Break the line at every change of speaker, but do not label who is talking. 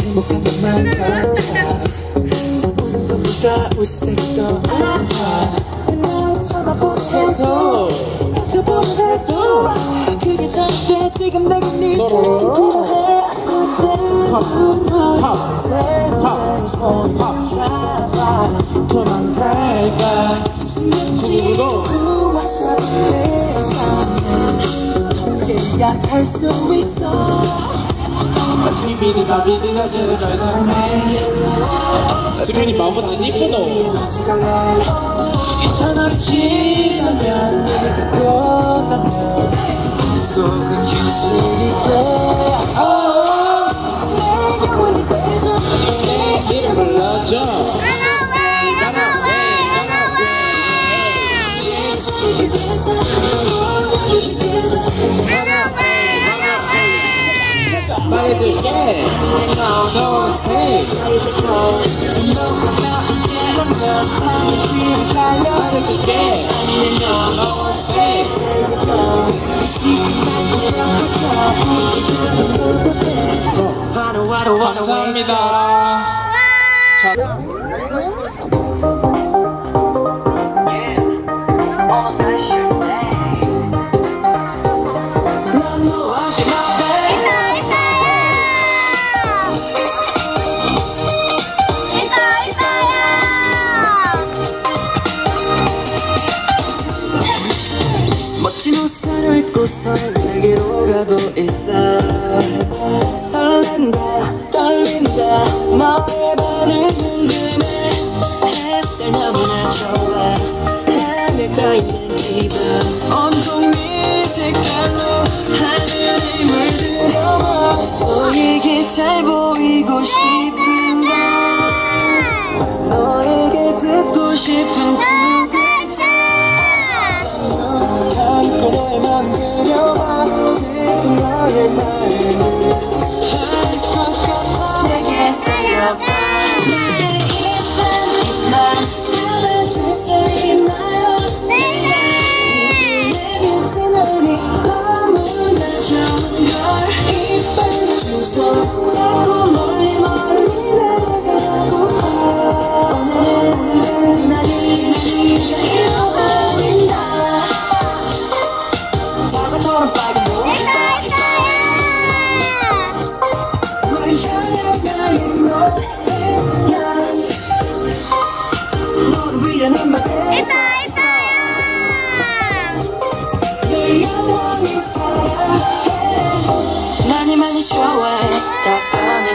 행복한 것만 살아 우는 것보다 웃을 더 아파 날 참아보해도 버텨보해도 그게 다돼 지금 내가 네 손을 필요해 도망갈까 숨기고 왔어 함께야 할수 있어.
비비리 바비리 나제를 잘 사랑해 승현이 마법진 이쁘노.
괜찮아 지나면 네가 떠
말해줄게 No space 말해줄게 No space 감사합니다. 자,
입고서 내게로 가고 있어. 설렌다 떨린다 너의 반응 궁금해. 햇살 너무나 좋아. 하늘 떠 있는 기분. 온통 네 색깔로 하늘이 물들어와 너에게 잘 보이 너를 위한